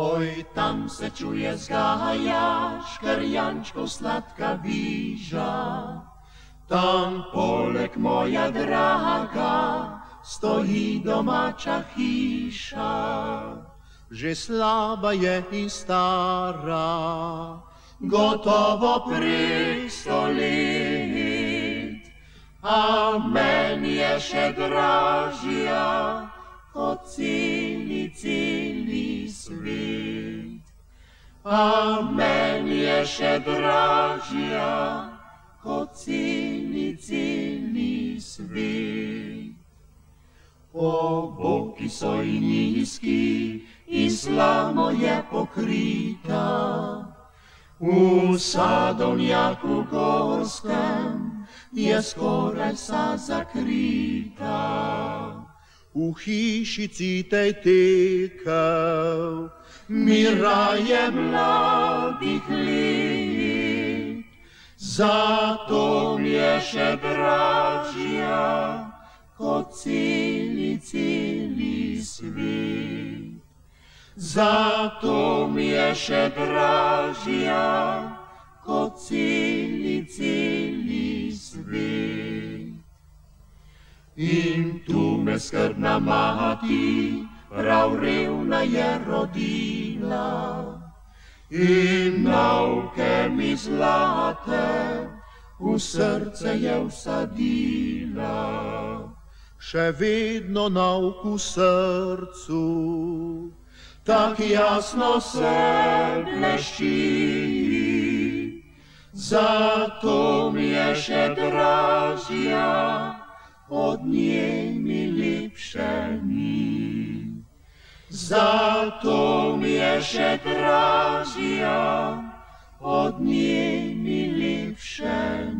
Oj, tam se čuje zgaja, škrjančkov sladka viža. Tam poleg moja draga stoji domača hiša. Že slaba je in stara, gotovo pristolit. A meni je še dražja, kot cili, meni je še dražja, kot cili, cili svet. O boki so in nizki, in slamo je pokrita, v sadovnjaku gorskem je skoraj vsa zakrita. V hišici tej tekel, miraje mladih let, zato mi je še dražja, kot celi, celi svet. Zato mi je še dražja, kot celi, celi tu me skrbna mati, prav revna je rodila, in nauke mi zlate v srce je usadila. Še vedno nauk v srcu, tak jasno se blešči. Zato mi je še dražja, od niej milipsze mi. Za to jeszcze razja, od niej milipsze mi.